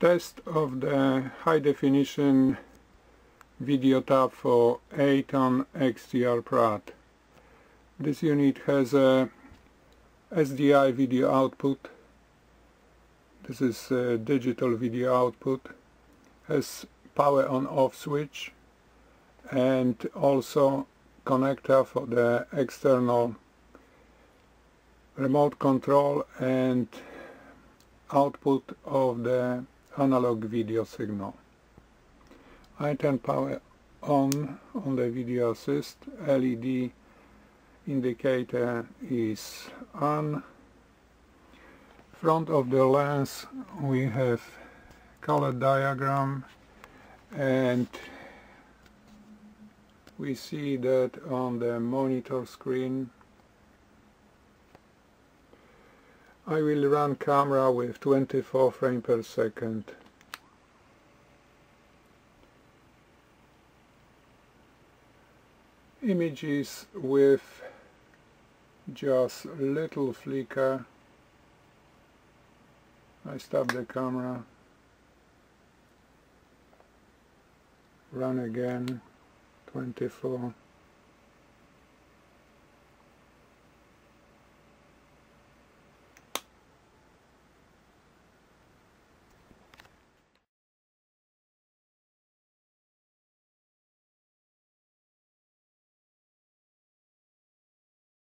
Test of the high definition video tap for Aaton XTR Prod. This unit has a SDI video output. This is a digital video output. Has power on off switch and also connector for the external remote control and output of the analog video signal. I turn power on on the video assist LED indicator is on front of the lens we have color diagram and we see that on the monitor screen I will run camera with 24 frames per second. Images with just little flicker. I stop the camera. Run again. 24